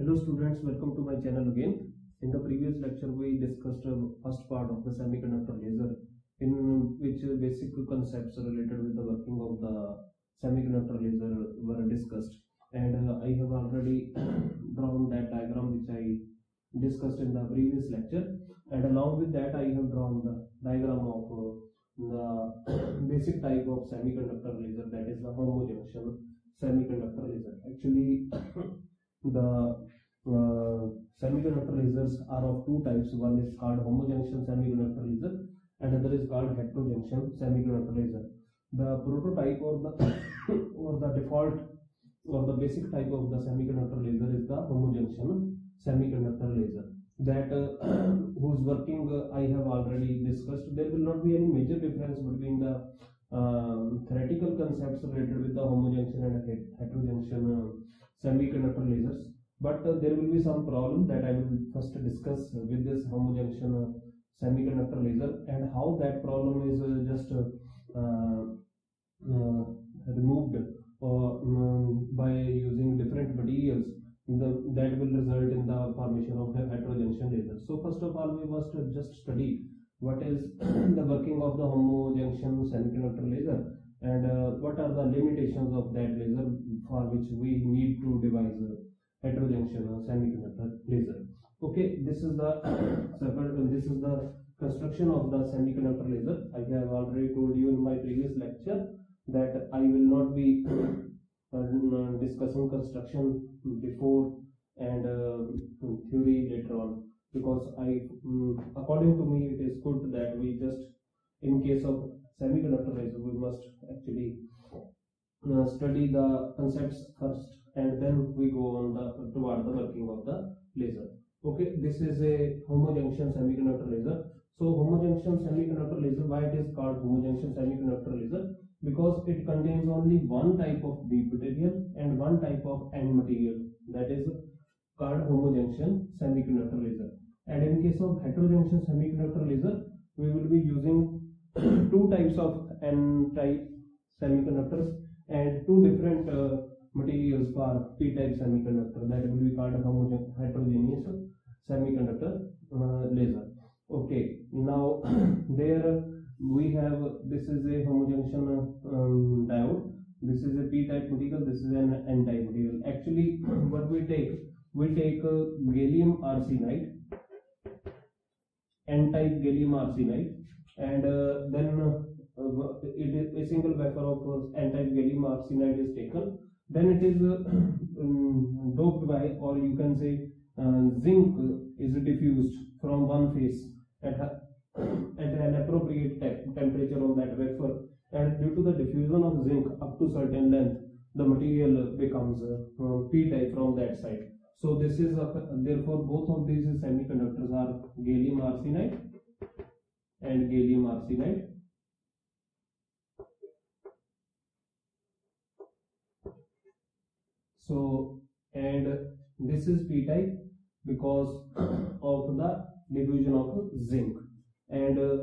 Hello students, welcome to my channel again. In the previous lecture, we discussed the first part of the semiconductor laser, in which basic concepts related with the working of the semiconductor laser were discussed. And uh, I have already drawn that diagram which I discussed in the previous lecture. And along with that, I have drawn the diagram of uh, the basic type of semiconductor laser, that is the homojunction semiconductor laser. Actually, the uh, semiconductor lasers are of two types. One is called homojunction semiconductor laser, and other is called heterojunction semiconductor laser. The prototype or the or the default or the basic type of the semiconductor laser is the homojunction semiconductor laser. That uh, whose working uh, I have already discussed. There will not be any major difference between the um, theoretical concepts related with the homojunction and heterojunction uh, semiconductor lasers. But uh, there will be some problem that I will first discuss with this homojunction uh, semiconductor laser and how that problem is uh, just uh, uh, uh, removed um, by using different materials. The, that will result in the formation of a heterojunction laser. So first of all we must just study what is the working of the homojunction semiconductor laser and uh, what are the limitations of that laser for which we need to devise a heterojunction uh, semiconductor laser. Okay, this is the. This is the construction of the semiconductor laser. I have already told you in my previous lecture that I will not be uh, discussing construction before and uh, theory later on because I, mm, according to me, it is good that we just, in case of semiconductor laser, we must actually uh, study the concepts first and then we go on the toward the working of the laser. Okay this is a homojunction semiconductor laser. So homojunction semiconductor laser why it is called homojunction semiconductor laser? Because it contains only one type of b material and one type of n material. That is called homojunction semiconductor laser. And in case of heterojunction semiconductor laser we will be using two types of n type semiconductors and two different uh, materials for p-type semiconductor that will be called homogen- heterogeneous semiconductor uh, laser okay now there we have this is a homojunction um, diode this is a p-type material this is an n-type material actually what we take we take uh, gallium arsenide n-type gallium arsenide and uh, then uh, it is a single wafer of n-type gallium arsenide is taken then it is uh, um, doped by or you can say uh, zinc is diffused from one face at, a- at an appropriate te- temperature on that wafer and due to the diffusion of zinc up to certain length the material becomes uh, p-type from that side. So this is a, therefore both of these semiconductors are gallium arsenide and gallium arsenide so and this is p type because of the diffusion of zinc. And uh,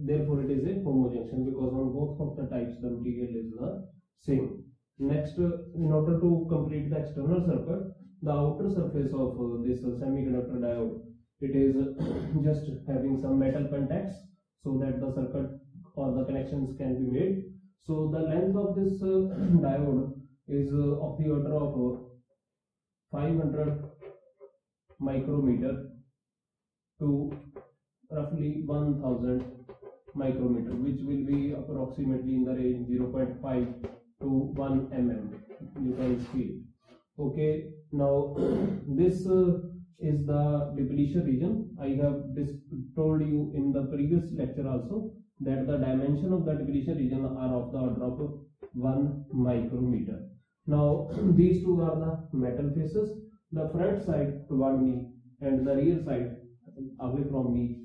therefore it is a homojunction because on both of the types the material is the same. Next uh, in order to complete the external circuit the outer surface of uh, this semiconductor diode it is uh, just having some metal contacts so that the circuit or the connections can be made. So the length of this uh, diode is uh, of the order of uh, 500 micrometer to roughly 1000 micrometer which will be approximately in the range 0.5 to 1 mm you can see okay now this uh, is the depletion region. I have told you in the previous lecture also that the dimension of the depletion region are of the order of 1 micrometer now these two are the metal faces. The front side toward me and the rear side away from me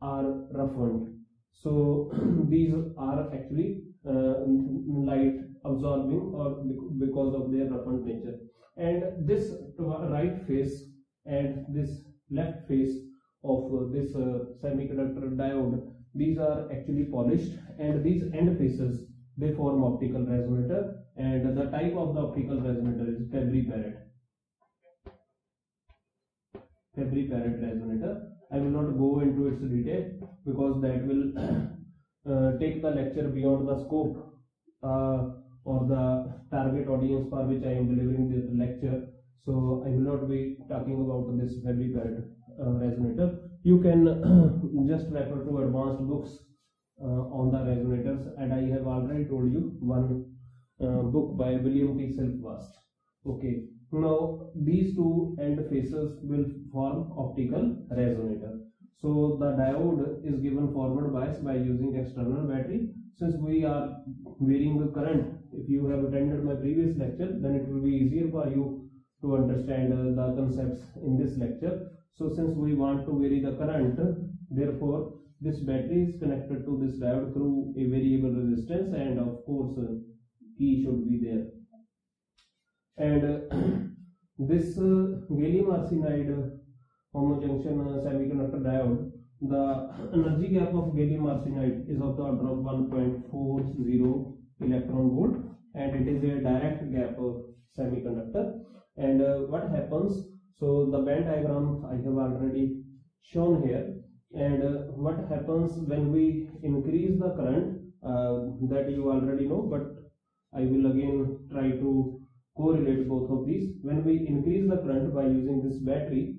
are roughened. So these are actually uh, light absorbing or because of their roughened nature. And this right face and this left face of uh, this uh, semiconductor diode these are actually polished. And these end faces they form optical resonator and the type of the optical resonator is Fabry Perot Fabry Perot resonator. I will not go into its detail because that will uh, take the lecture beyond the scope uh, or the target audience for which I am delivering this lecture. So I will not be talking about this Fabry Perot uh, resonator. You can just refer to advanced books uh, on the resonators and I have already told you one uh, book by William T. Silfvast. Okay, now these two end faces will form optical resonator. So the diode is given forward bias by using external battery. Since we are varying the current, if you have attended my previous lecture, then it will be easier for you to understand uh, the concepts in this lecture. So since we want to vary the current, therefore this battery is connected to this diode through a variable resistance and of course uh, key should be there. And uh, this uh, gallium arsenide homojunction uh, semiconductor diode, the energy gap of gallium arsenide is of the order of 1.40 electron volt and it is a direct gap of semiconductor. And uh, what happens? So the band diagram I have already shown here and uh, what happens when we increase the current uh, that you already know but I will again try to correlate both of these. When we increase the current by using this battery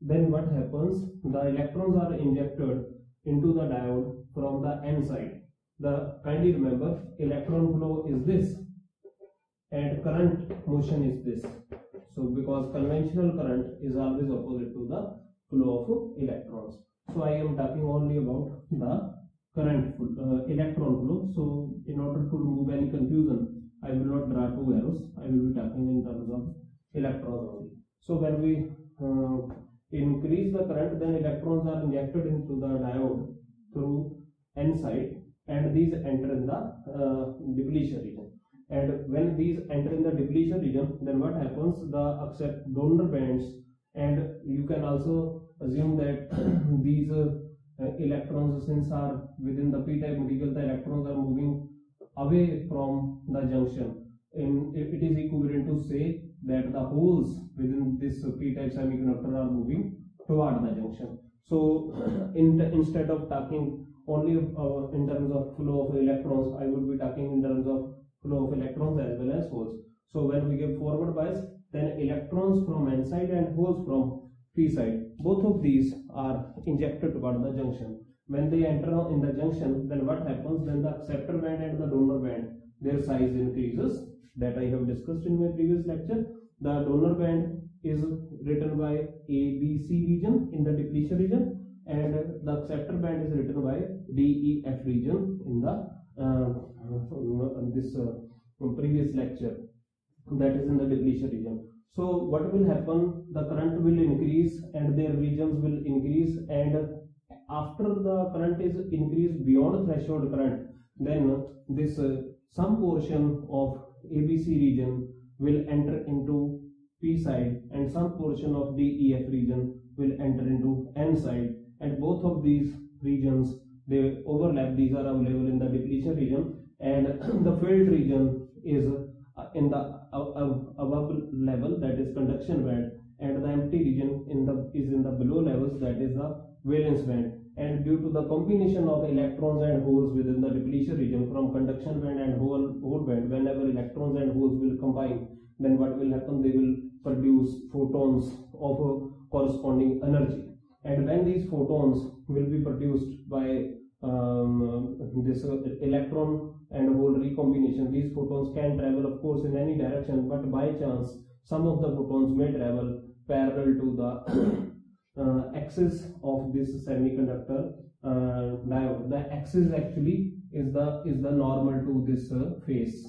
then what happens? The electrons are injected into the diode from the n side. The kindly remember electron flow is this and current motion is this. So because conventional current is always opposite to the flow of electrons. So I am talking only about the current uh, electron flow. So in order to remove any confusion, I will not draw two arrows. I will be talking in terms of electrons only. So when we uh, increase the current, then electrons are injected into the diode through N side and these enter in the uh, depletion region. And when these enter in the depletion region, then what happens? The accept donor bands and you can also assume that these uh, electrons since are within the p-type material the electrons are moving away from the junction. In it is equivalent to say that the holes within this p-type semiconductor are moving toward the junction. So in instead of talking only uh, in terms of flow of electrons i would be talking in terms of flow of electrons as well as holes. So when we give forward bias then electrons from n side and holes from p side. Both of these are injected toward the junction when they enter in the junction then what happens? Then the acceptor band and the donor band their size increases. That i have discussed in my previous lecture. The donor band is written by a b c region in the depletion region and the acceptor band is written by d e f region in the uh, this uh, previous lecture. That is in the depletion region. So what will happen? The current will increase and their regions will increase and after the current is increased beyond threshold current, then this uh, some portion of ABC region will enter into P side and some portion of the EF region will enter into N side. And both of these regions they overlap. These are available in the depletion region. And the filled region is uh, in the above level that is conduction band and the empty region in the is in the below levels that is the valence band and due to the combination of electrons and holes within the depletion region from conduction band and hole, hole band whenever electrons and holes will combine then what will happen they will produce photons of a corresponding energy and when these photons will be produced by um, this uh, electron and hole recombination. These photons can travel, of course, in any direction, but by chance, some of the photons may travel parallel to the axis of this semiconductor uh, diode. The axis actually is the is the normal to this uh, face.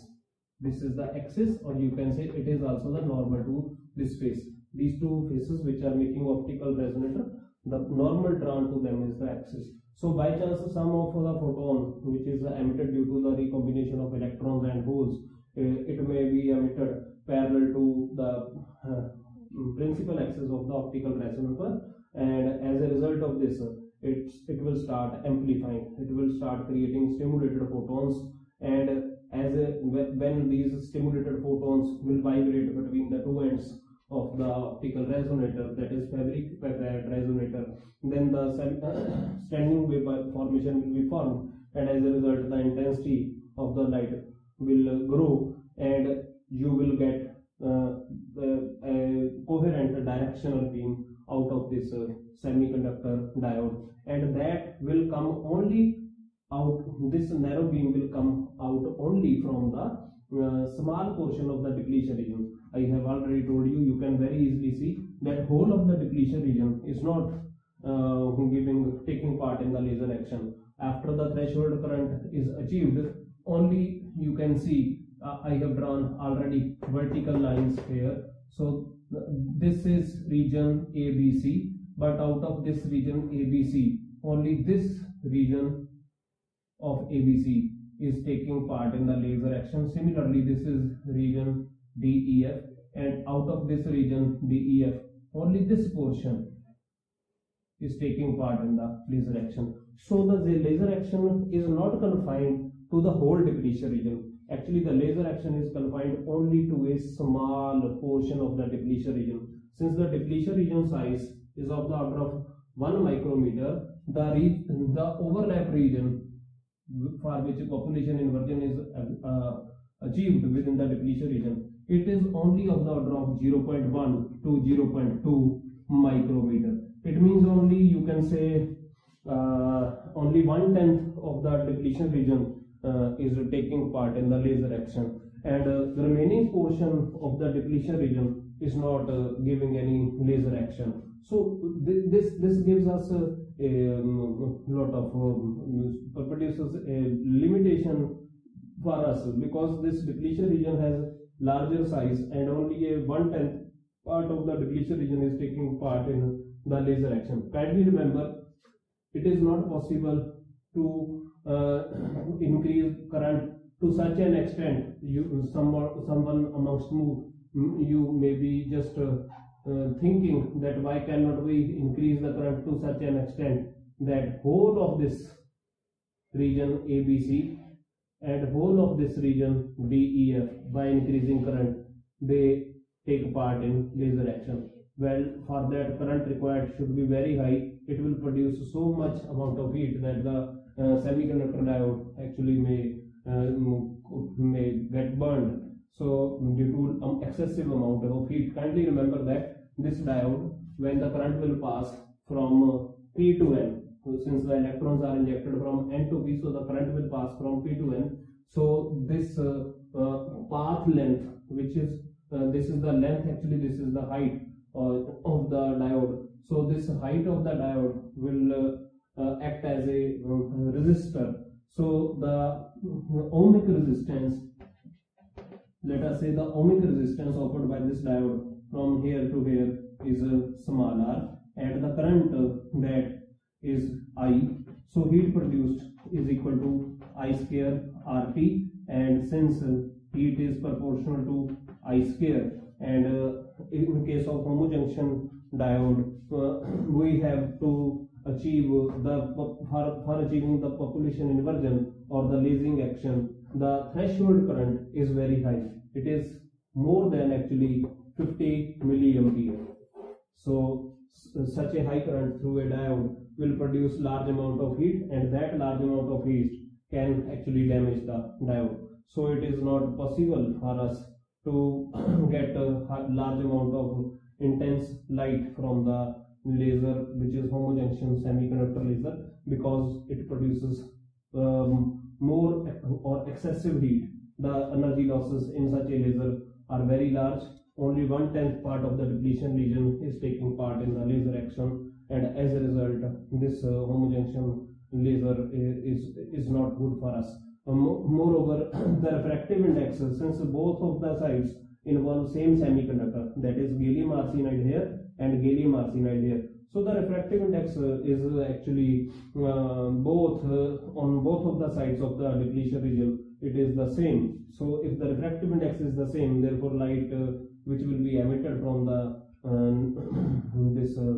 This is the axis, or you can say it is also the normal to this face. These two faces, which are making optical resonator, the normal drawn to them is the axis. So by chance some of the photon which is emitted due to the recombination of electrons and holes, it may be emitted parallel to the uh, principal axis of the optical resonator and as a result of this it, it will start amplifying, it will start creating stimulated photons. And as a, when these stimulated photons will vibrate between the two ends of the optical resonator that is Fabry Perot resonator then the standing wave formation will be formed. And as a result the intensity of the light will grow. And you will get uh, a coherent directional beam out of this uh, semiconductor diode. And that will come only out this narrow beam will come out only from the uh, small portion of the depletion region. I have already told you you can very easily see that whole of the depletion region is not uh, giving taking part in the laser action. After the threshold current is achieved only you can see uh, i have drawn already vertical lines here. So this is region abc but out of this region abc only this region of abc is taking part in the laser action. Similarly this is region def and out of this region def only this portion is taking part in the laser action. So the laser action is not confined to the whole depletion region actually the laser action is confined only to a small portion of the depletion region. Since the depletion region size is of the order of 1 micrometer the the overlap region for which population inversion is uh, achieved within the depletion region it is only of the order of 0.1 to 0.2 micrometer. It means only you can say uh, only one tenth of the depletion region is taking part in the laser action. And uh, the remaining portion of the depletion region is not uh, giving any laser action. So th- this this gives us uh, a um, lot of um, produces a limitation for us because this depletion region has larger size and only a one tenth part of the depletion region is taking part in the laser action. Kindly remember it is not possible to uh, increase current to such an extent you someone someone amongst you you may be just uh, uh, thinking that why cannot we increase the current to such an extent that whole of this region abc and whole of this region def by increasing current they take part in laser action. Well for that current required should be very high. It will produce so much amount of heat that the uh, semiconductor diode actually may uh, may get burned. So due to um, excessive amount of heat. Kindly remember that this diode when the current will pass from uh, p to n so since the electrons are injected from n to p so the current will pass from p to n. So this uh, uh, path length which is uh, this is the length actually this is the height uh, of the diode. So this height of the diode will uh, uh, act as a uh, resistor. So the ohmic resistance let us say the ohmic resistance offered by this diode from here to here is uh, small r and the current uh, that is i so heat produced is equal to i square rt and since uh, heat is proportional to i square and uh, in case of homojunction diode uh, we have to achieve the for, for achieving the population inversion or the lasing action the threshold current is very high. It is more than actually 50 milliampere so such a high current through a diode will produce large amount of heat and that large amount of heat can actually damage the diode. So it is not possible for us to get a large amount of intense light from the laser which is homojunction semiconductor laser because it produces um, more or excessive heat. The energy losses in such a laser are very large. Only one tenth part of the depletion region is taking part in the laser action and as a result this uh, homojunction laser is is not good for us. Uh, mo- moreover the refractive index uh, since both of the sides involve same semiconductor that is gallium arsenide here and gallium arsenide here. So the refractive index uh, is uh, actually uh, both uh, on both of the sides of the depletion region it is the same. So if the refractive index is the same therefore light uh, which will be emitted from the um, this uh,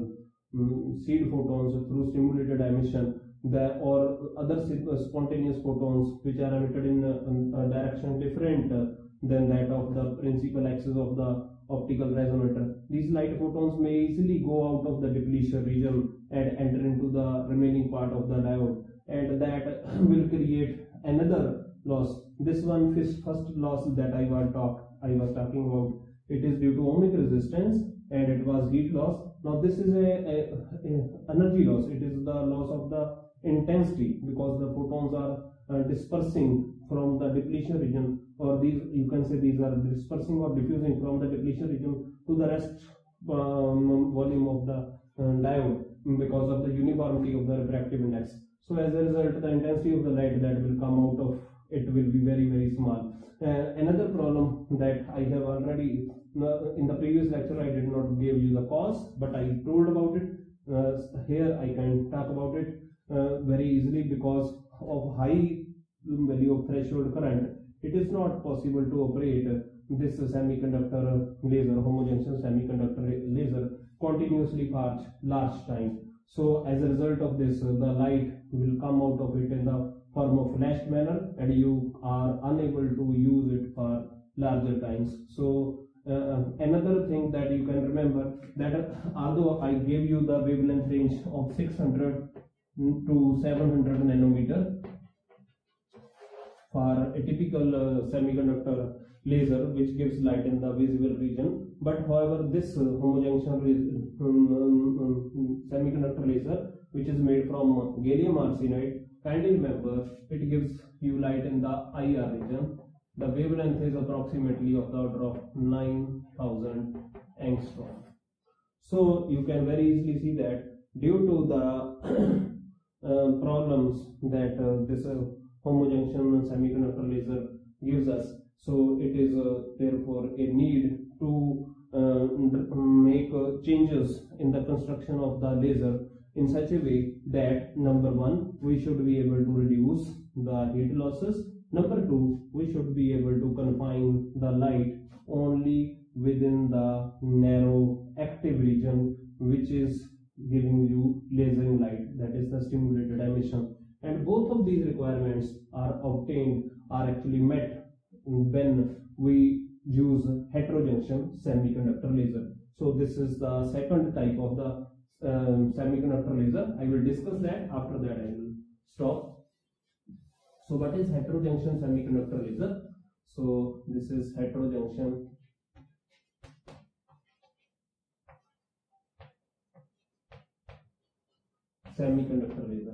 mm, seed photons through stimulated emission the or other uh, spontaneous photons which are emitted in uh, a direction different uh, than that of the principal axis of the optical resonator. These light photons may easily go out of the depletion region and enter into the remaining part of the diode and that will create another loss. This one first loss that I was talk I was talking about it is due to ohmic resistance and it was heat loss. Now this is a, a, a energy loss. It is the loss of the intensity because the photons are dispersing from the depletion region or these you can say these are dispersing or diffusing from the depletion region to the rest um, volume of the uh, diode because of the uniformity of the refractive index. So as a result, the intensity of the light that will come out of it will be very very small. Uh, another problem that I have already uh, in the previous lecture I did not give you the cause, but I told about it. Uh, here I can talk about it uh, very easily because of high value of threshold current. It is not possible to operate this semiconductor laser, homojunction semiconductor laser continuously for large time. So as a result of this, the light will come out of it in the form of flashed manner and you are unable to use it for larger times. So uh, another thing that you can remember that although I gave you the wavelength range of 600 to 700 nanometer for a typical uh, semiconductor laser which gives light in the visible region. But however this uh, homojunction um, um, semiconductor laser which is made from gallium arsenide kindly remember it gives you light in the IR region. The wavelength is approximately of the order of 9000 angstrom. So you can very easily see that due to the uh, problems that uh, this uh, homojunction semiconductor laser gives us. So it is uh, therefore a need to uh, make uh, changes in the construction of the laser in such a way that number one we should be able to reduce the heat losses. Number two we should be able to confine the light only within the narrow active region which is giving you lasering light that is the stimulated emission and both of these requirements are obtained are actually met when we use heterojunction semiconductor laser. So this is the second type of the um, semiconductor laser. I will discuss that after that i will stop. So what is heterojunction semiconductor laser? So this is heterojunction semiconductor laser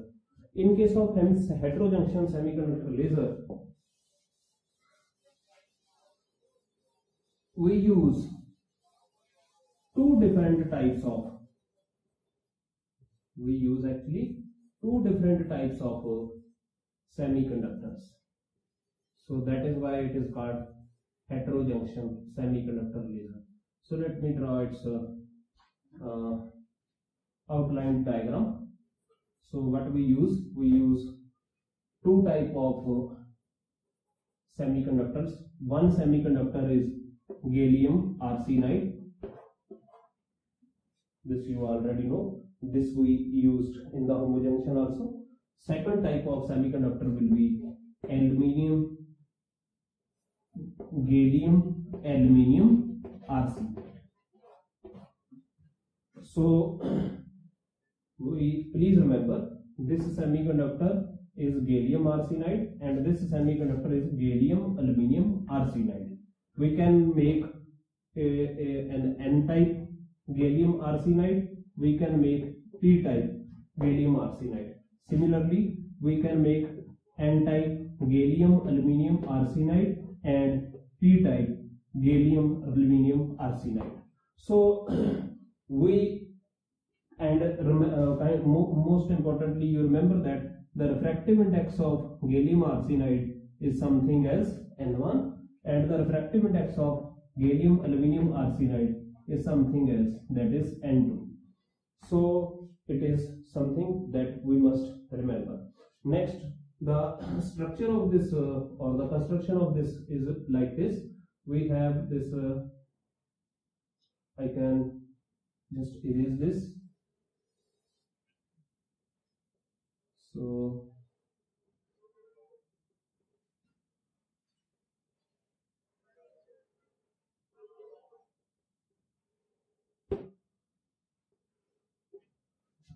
in case of heterojunction semiconductor laser we use two different types of we use actually two different types of uh, semiconductors. So that is why it is called heterojunction semiconductor laser. So let me draw its uh, uh, outline diagram so what we use we use two type of uh, semiconductors one semiconductor is gallium arsenide this you already know this we used in the homojunction also second type of semiconductor will be aluminium gallium aluminium arsenide so please remember this semiconductor is gallium arsenide and this semiconductor is gallium aluminium arsenide. We can make a, a, an n-type gallium arsenide we can make p-type gallium arsenide. Similarly we can make n-type gallium aluminium arsenide and p-type gallium aluminium arsenide. So we and uh, most importantly you remember that the refractive index of gallium arsenide is something else n1 and the refractive index of gallium aluminium arsenide is something else that is n2 so it is something that we must remember. Next the structure of this uh, or the construction of this is like this. We have this uh, i can just erase this So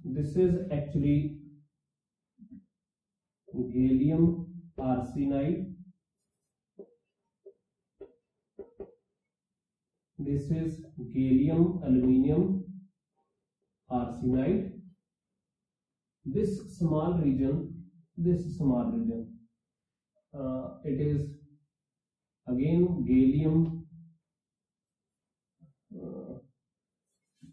this is actually gallium arsenide. This is gallium aluminium arsenide this small region this small region uh, it is again gallium uh,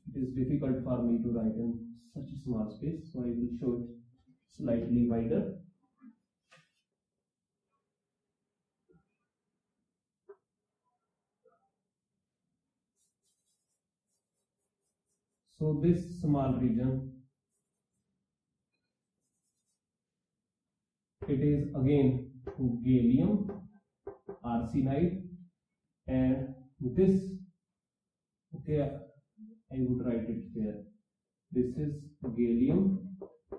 it is difficult for me to write in such a small space so i will show it slightly wider. So this small region it is again gallium arsenide and this okay i would write it here. This is gallium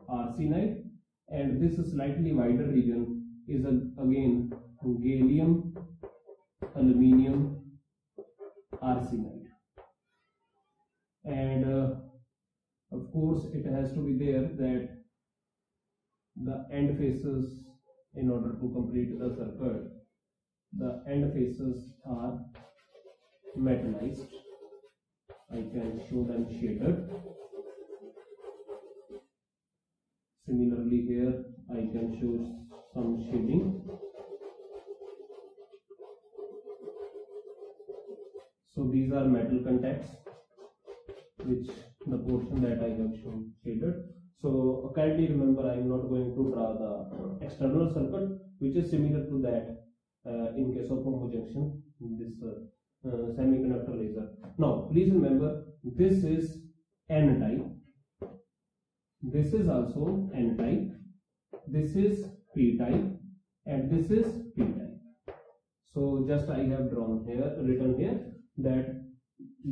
arsenide and this slightly wider region is again gallium aluminium arsenide. And uh, of course it has to be there that the end faces in order to complete the circuit the end faces are metallized. I can show them shaded. Similarly here I can show some shading. So these are metal contacts which the portion that I have shown shaded so currently remember I am not going to draw the external circuit which is similar to that uh, in case of homo junction this uh, uh, semiconductor laser. Now please remember this is n type. This is also n type. This is p type and this is p type. So just i have drawn here written here that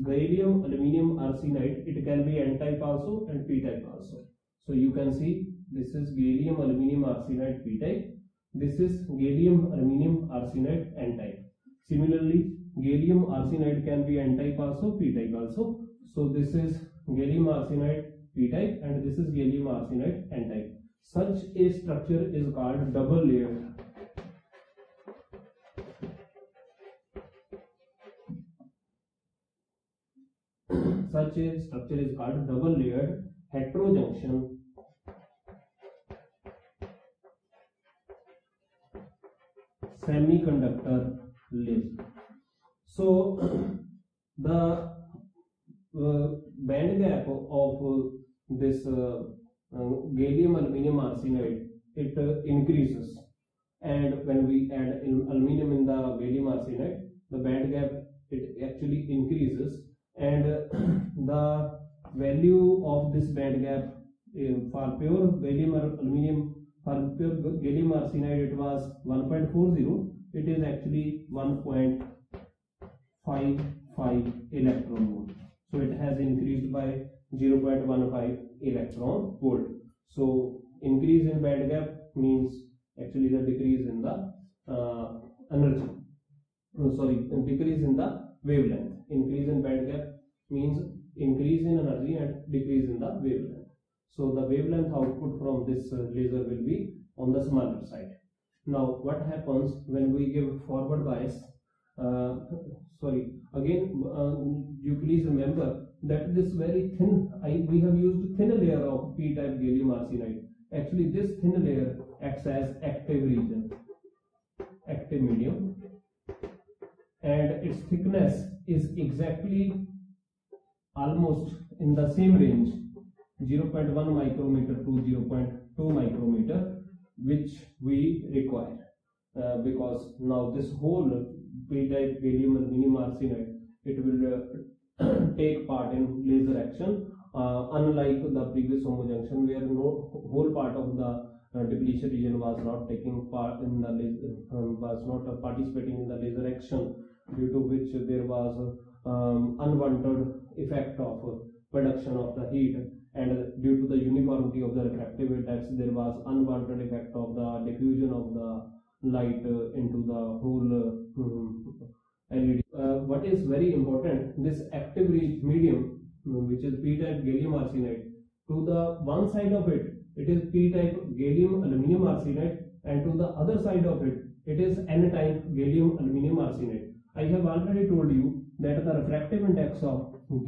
gallium aluminium arsenide it can be n type also and p type also so you can see this is gallium aluminium arsenide p type. This is gallium aluminium arsenide n type. Similarly gallium arsenide can be n type also p type also. So this is gallium arsenide p type and this is gallium arsenide n type. Such a structure is called double layered such a structure is called double layered heterojunction semiconductor laser so the uh, band gap of uh, this uh, uh, gallium aluminum arsenide it uh, increases. And when we add in aluminum in the gallium arsenide the band gap it actually increases. And uh, the value of this band gap uh, for pure gallium or aluminum for gallium arsenide it was 1.40 it is actually 1.55 electron volt. So it has increased by 0.15 electron volt. So increase in band gap means actually the decrease in the uh, energy. Oh, sorry decrease in the wavelength. Increase in band gap means increase in energy and decrease in the wavelength so the wavelength output from this uh, laser will be on the smaller side. Now what happens when we give forward bias? Uh, sorry again uh, you please remember that this very thin I, we have used thin layer of p-type gallium arsenide. Actually this thin layer acts as active region active medium and its thickness is exactly almost in the same range 0.1 micrometer to 0.2 micrometer which we require. Uh, because now this whole p-type gallium aluminum arsenide it will uh, take part in laser action uh, unlike the previous homojunction where no whole part of the uh, depletion region was not taking part in the laser, um, was not participating in the laser action due to which there was um, unwanted effect of production of the heat and due to the uniformity of the refractive index there was unwanted effect of the diffusion of the light uh, into the whole uh, um, LED. Uh, what is very important, this active medium, uh, which is p-type gallium arsenide, to the one side of it it is p type gallium aluminum arsenide and to the other side of it it is n type gallium aluminum arsenide i have already told you that the refractive index of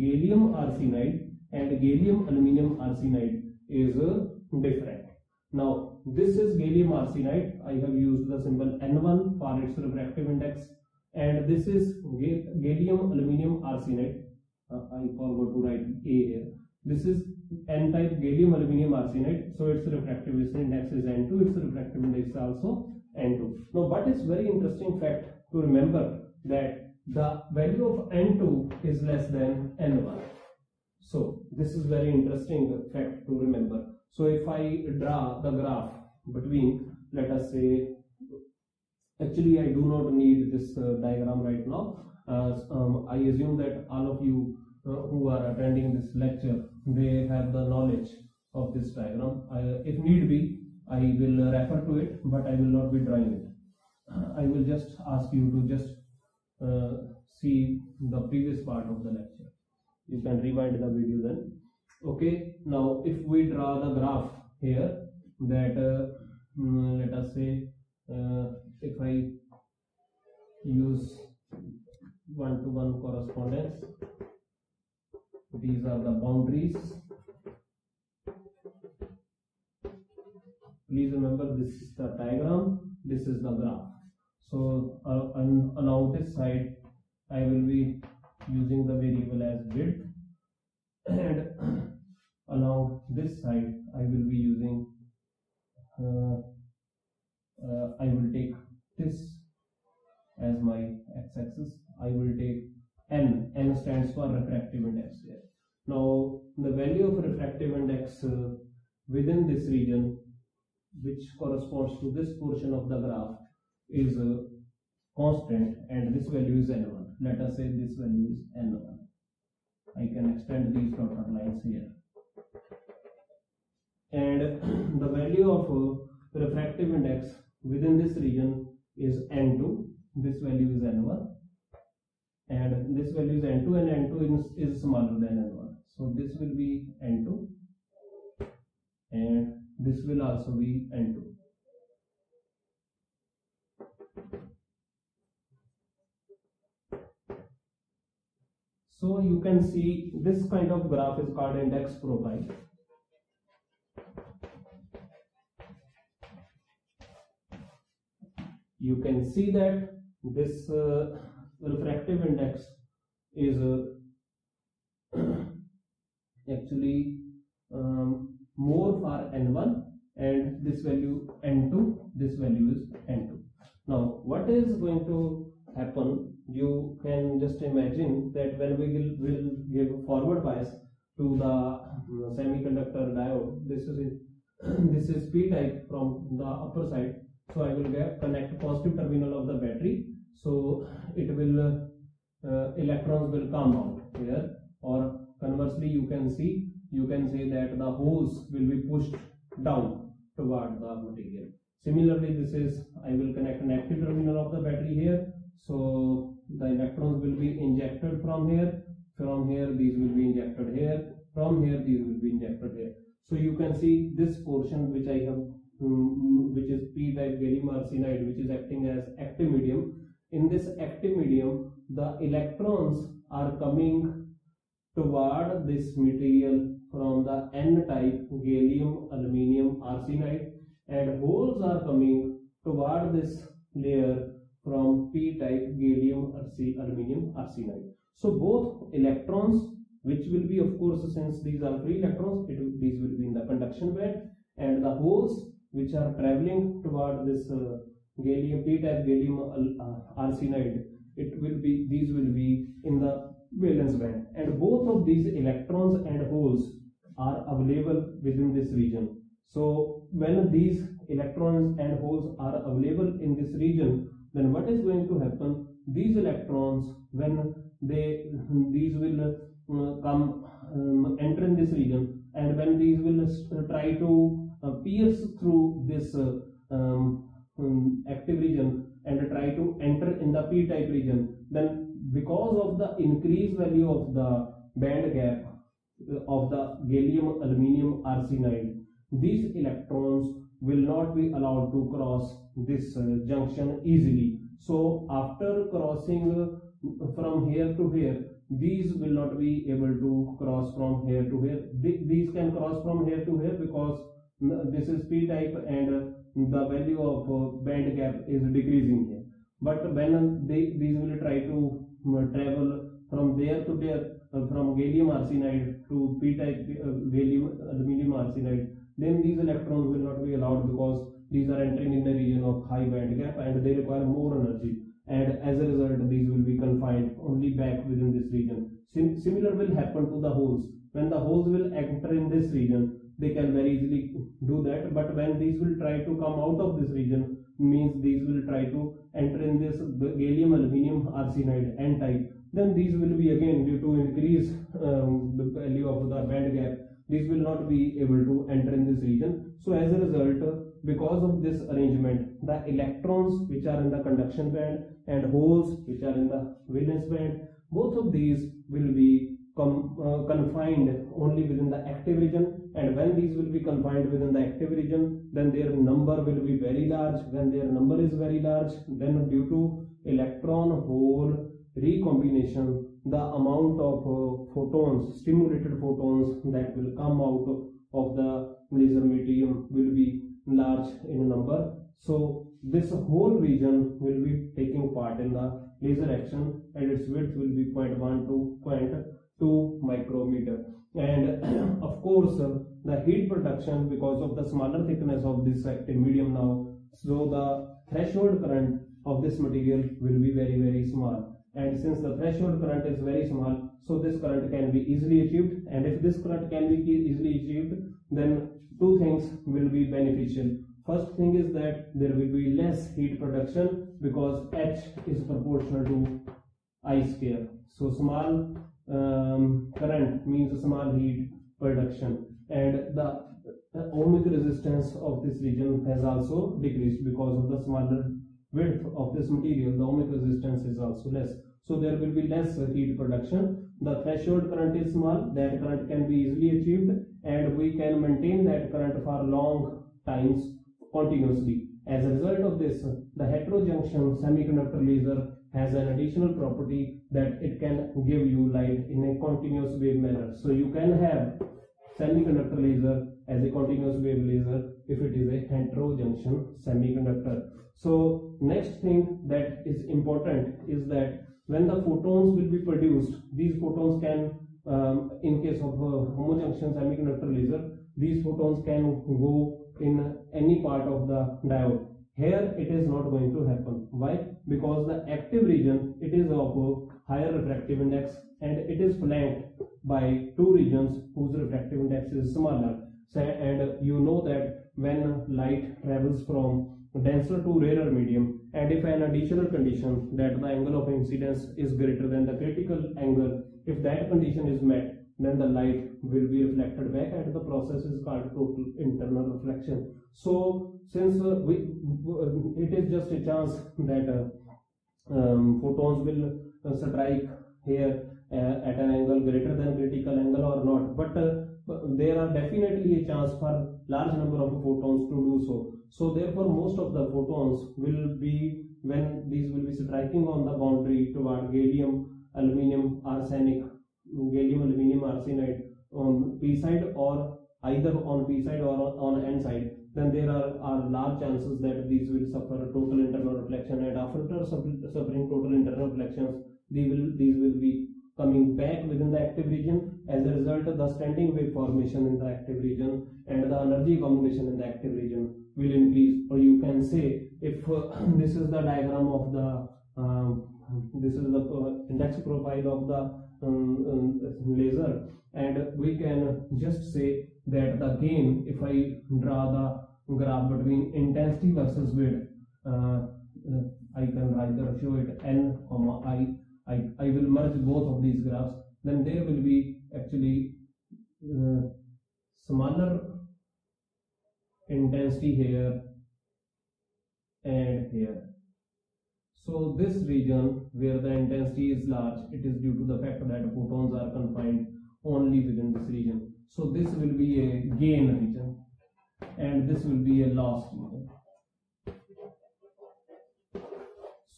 gallium arsenide and gallium aluminum arsenide is uh, different. Now this is gallium arsenide. I have used the symbol n1 for its refractive index. And this is gallium aluminum arsenide. Uh, i forgot to write a here. This is n-type gallium aluminum arsenide. So its refractive index is n2 its refractive index is also n2 now but it's very interesting fact to remember that the value of n2 is less than n1 so this is very interesting fact to remember. So if i draw the graph between let us say actually i do not need this uh, diagram right now. Uh, um, i assume that all of you uh, who are attending this lecture they have the knowledge of this diagram. If need be i will refer to it but i will not be drawing it. I will just ask you to just uh, see the previous part of the lecture you can rewind the video then. Okay now if we draw the graph here that uh, mm, let us say uh, if I use one-to-one correspondence these are the boundaries. Please remember this is the diagram this is the graph. So uh, on, along this side I will be using the variable as width. And along this side I will be using uh, uh, I will take this as my x-axis. I will take n. n stands for refractive index now the value of refractive index uh, within this region which corresponds to this portion of the graph is uh, constant and this value is n1 let us say this value is n1 I can extend these dotted lines here. And the value of refractive index within this region is n2 this value is n1 and this value is n2 and n2 is, is smaller than n1 so this will be n2 and this will also be n2 so you can see this kind of graph is called index profile you can see that this uh, refractive index is uh, actually um, more for n1 and this value n2 this value is n2 now what is going to happen you can just imagine that when we will, will give forward bias to the uh, semiconductor diode this is it. This is p type from the upper side. So i will get connect positive terminal of the battery. So it will uh, electrons will come out here. Or conversely you can see you can say that the holes will be pushed down toward the material. Similarly this is i will connect negative terminal of the battery here. So the electrons will be injected from here from here these will be injected here from here these will be injected here. So you can see this portion which i have um, which is p type gallium arsenide which is acting as active medium. In this active medium the electrons are coming toward this material from the n type gallium aluminum arsenide and holes are coming toward this layer from p type gallium aluminum arsenide. So both electrons which will be of course since these are free electrons it these will be in the conduction band and the holes which are traveling toward this uh, gallium p type gallium uh, arsenide it will be these will be in the valence band. And both of these electrons and holes are available within this region. So when these electrons and holes are available in this region then what is going to happen? These electrons when they these will uh, come um, enter in this region and when these will uh, try to uh, pierce through this uh, um, um, active region and try to enter in the p type region then because of the increased value of the band gap uh, of the gallium aluminum arsenide these electrons will not be allowed to cross this uh, junction easily. So after crossing uh, from here to here these will not be able to cross from here to here. These can cross from here to here because this is p type and the value of uh, band gap is decreasing here. But when they these will try to travel from there to there from gallium arsenide to p type gallium aluminum arsenide then these electrons will not be allowed because these are entering in the region of high band gap and they require more energy. And as a result these will be confined only back within this region. Sim- similar will happen to the holes. When the holes will enter in this region they can very easily do that. But when these will try to come out of this region means these will try to enter in this gallium aluminum arsenide n type. Then these will be again due to increase um, the value of the band gap these will not be able to enter in this region. So as a result because of this arrangement the electrons which are in the conduction band and holes which are in the valence band both of these will be uh, confined only within the active region. And when these will be confined within the active region then their number will be very large. When their number is very large then due to electron hole recombination the amount of uh, photons stimulated photons that will come out of the laser medium will be large in number. So this whole region will be taking part in the laser action and its width will be 0.1 to 0.2 micrometer. And of course the heat production because of the smaller thickness of this active medium now. So the threshold current of this material will be very very small. And since the threshold current is very small so this current can be easily achieved. And if this current can be easily achieved then two things will be beneficial. First thing is that there will be less heat production because h is proportional to i square so small um, current means a small heat production and the the ohmic resistance of this region has also decreased because of the smaller width of this material the ohmic resistance is also less. So there will be less heat production the threshold current is small that current can be easily achieved and we can maintain that current for long times continuously. As a result of this the heterojunction semiconductor laser has an additional property that it can give you light in a continuous wave manner. So you can have semiconductor laser as a continuous wave laser if it is a heterojunction semiconductor. So next thing that is important is that when the photons will be produced these photons can um, in case of a homojunction semiconductor laser these photons can go in any part of the diode. Here it is not going to happen. Why? Because the active region it is of a higher refractive index and it is flanked by two regions whose refractive index is smaller. So, and you know that when light travels from denser to rarer medium and if an additional condition that the angle of incidence is greater than the critical angle. If that condition is met then the light will be reflected back and the process is called total internal reflection. So since uh, we it is just a chance that uh, um, photons will uh, strike here uh, at an angle greater than critical angle or not. But uh, but there are definitely a chance for large number of photons to do so so therefore most of the photons will be when these will be striking on the boundary toward gallium aluminum arsenic gallium aluminum arsenide on p side or either on p side or on n side then there are, are large chances that these will suffer total internal reflection. And after suffering total internal reflections they will these will be coming back within the active region. As a result of the standing wave formation in the active region and the energy accumulation in the active region will increase or you can say if uh, this is the diagram of the um, this is the uh, index profile of the um, um, laser and we can just say that the gain if i draw the graph between intensity versus width uh, i can either show it n comma i I, I will merge both of these graphs then there will be actually uh, smaller intensity here and here so this region where the intensity is large it is due to the fact that photons are confined only within this region. So this will be a gain region and this will be a loss region.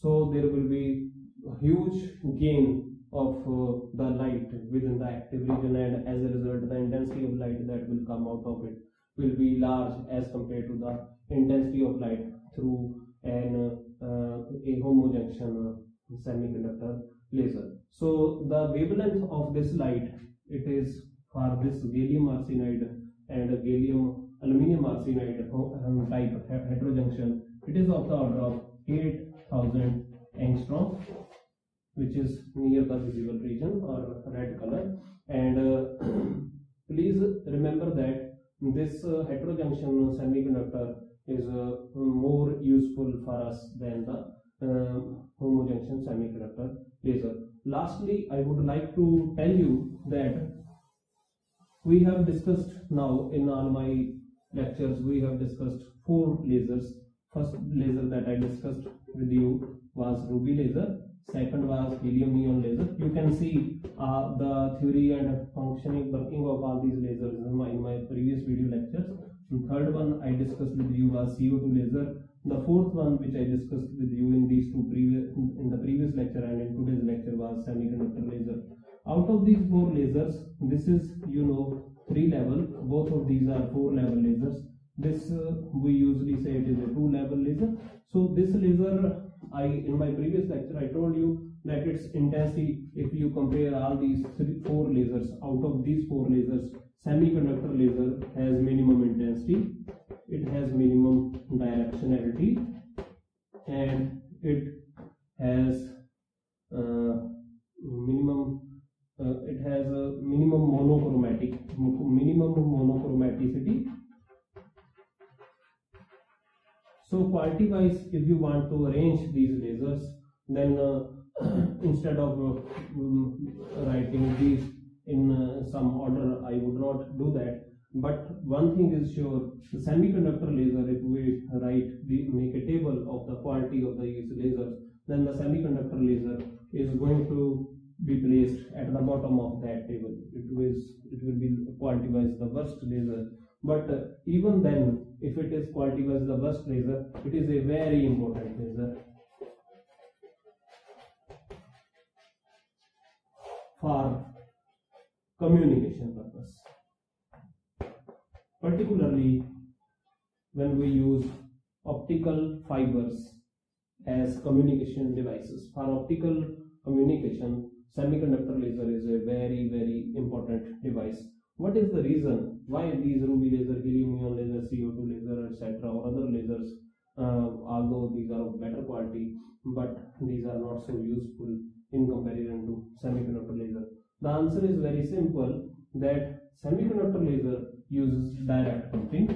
So there will be huge gain of uh, the light within the active region and as a result the intensity of light that will come out of it will be large as compared to the intensity of light through an uh, a homojunction uh, semiconductor laser. So the wavelength of this light it is for this gallium arsenide and gallium aluminum arsenide um, type heterojunction it is of the order of 8000 angstrom which is near the visible region or red color and uh, please remember that this uh, heterojunction semiconductor is uh, more useful for us than the uh, homojunction semiconductor laser. Lastly, I would like to tell you that we have discussed now in all my lectures, we have discussed four lasers. First laser that I discussed with you was ruby laser. Second was helium neon laser. You can see uh, the theory and functioning working of all these lasers in my previous video lectures. The third one I discussed with you was CO2 laser. The fourth one which I discussed with you in these two previous in the previous lecture and in today's lecture was semiconductor laser. Out of these four lasers, this is you know three level. Both of these are four level lasers. This uh, we usually say it is a two level laser. So this laser I in my previous lecture I told you that its intensity if you compare all these three four lasers out of these four lasers semiconductor laser has minimum intensity it has minimum directionality and it has uh, minimum uh, it has a minimum monochromatic minimum monochromaticity so quality wise if you want to arrange these lasers then uh, instead of uh, um, writing these in uh, some order I would not do that. But one thing is sure the semiconductor laser if we write the make a table of the quality of these lasers then the semiconductor laser is going to be placed at the bottom of that table. It will it will be quality wise the worst laser but uh, even then if it is quality wise the worst laser it is a very important laser for communication purpose. Particularly when we use optical fibers as communication devices. For optical communication semiconductor laser is a very very important device. What is the reason why these ruby laser neon laser co2 laser etc or other lasers uh, although these are of better quality but these are not so useful in comparison to semiconductor laser the answer is very simple that semiconductor laser uses direct pumping.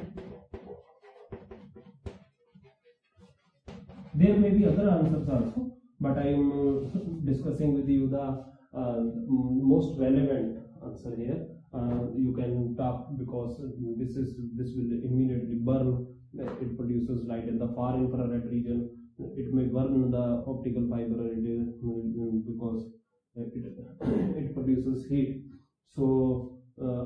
There may be other answers also, but I am uh, discussing with you the uh, most relevant answer here. Uh, you can talk because uh, this is this will immediately burn. Uh, it produces light in the far infrared region. It may burn the optical fiber uh, because it, it produces heat. So uh,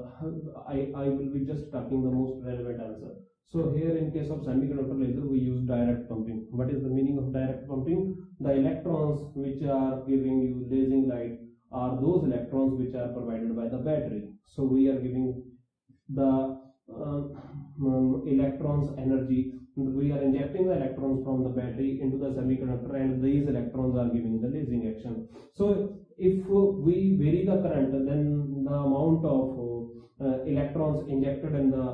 I, I will be just talking the most relevant answer. So here in case of semiconductor laser we use direct pumping. What is the meaning of direct pumping? The electrons which are giving you lasing light are those electrons which are provided by the battery. So we are giving the uh, um, electrons energy. We are injecting the electrons from the battery into the semiconductor and these electrons are giving the lasing action so if we vary the current then the amount of uh, electrons injected in the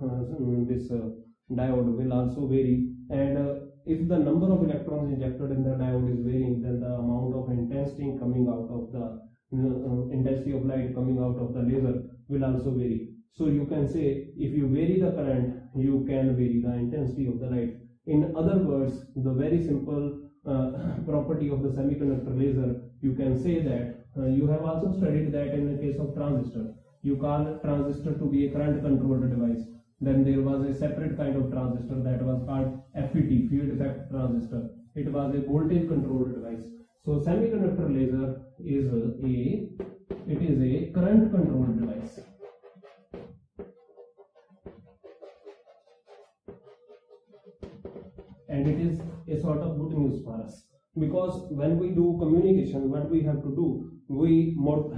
uh, this uh, diode will also vary. And uh, if the number of electrons injected in the diode is varying then the amount of intensity coming out of the uh, intensity of light coming out of the laser will also vary so you can say if you vary the current, you can vary the intensity of the light. In other words, the very simple uh, property of the semiconductor laser, you can say that uh, you have also studied that in the case of transistor. You call transistor to be a current controlled device. Then there was a separate kind of transistor that was called FET, field effect transistor. It was a voltage controlled device. So semiconductor laser is a it is a current controlled device and it is a sort of good news for us because when we do communication what we have to do we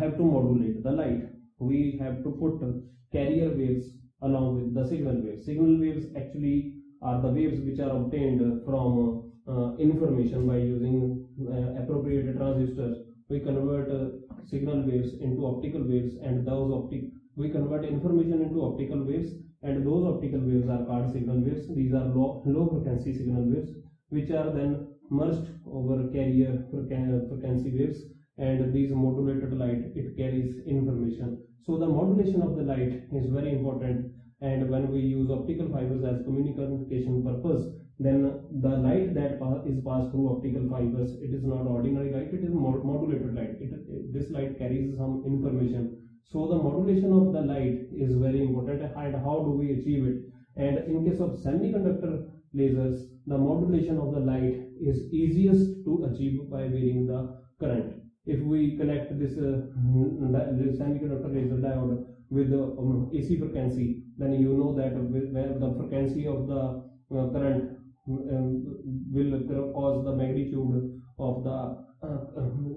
have to modulate the light we have to put carrier waves along with the signal waves. Signal waves actually are the waves which are obtained from uh, information by using uh, appropriate transistors. We convert uh, signal waves into optical waves and those optic we convert information into optical waves and those optical waves are called signal waves. These are low, low frequency signal waves which are then merged over carrier frequency waves and these modulated light it carries information. So the modulation of the light is very important and when we use optical fibers as communication purpose then the light that is passed through optical fibers it is not ordinary light it is modulated light. It, this light carries some information. So the modulation of the light is very important and how do we achieve it? And in case of semiconductor lasers the modulation of the light is easiest to achieve by varying the current if we connect this uh, semiconductor laser diode with the um, AC frequency then you know that the frequency of the uh, current um, will cause the magnitude of the uh,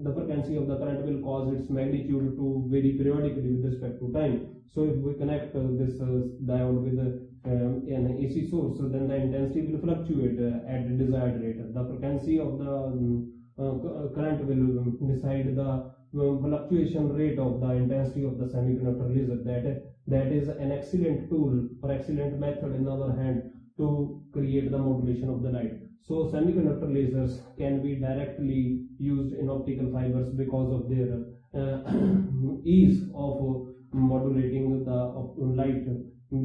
the frequency of the current will cause its magnitude to vary periodically with respect to time. So if we connect uh, this uh, diode with um, an AC source, then the intensity will fluctuate uh, at the desired rate. The frequency of the um, uh, current will um, decide the um, fluctuation rate of the intensity of the semiconductor laser. That that is an excellent tool or excellent method in our hand to create the modulation of the light. So semiconductor lasers can be directly used in optical fibers because of their uh, ease of uh, modulating the light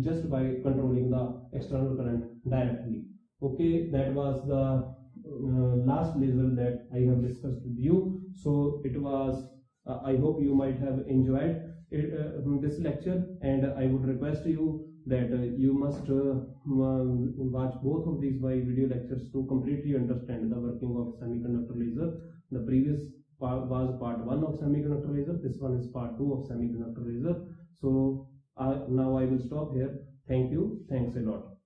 just by controlling the external current directly. Okay, that was the uh, last laser that I have discussed with you. So it was. Uh, I hope you might have enjoyed it, uh, this lecture, and I would request you that uh, you must uh, um, watch both of these my video lectures to completely understand the working of semiconductor laser. The previous part was part one of semiconductor laser. This one is part two of semiconductor laser. So uh, now I will stop here. Thank you. Thanks a lot.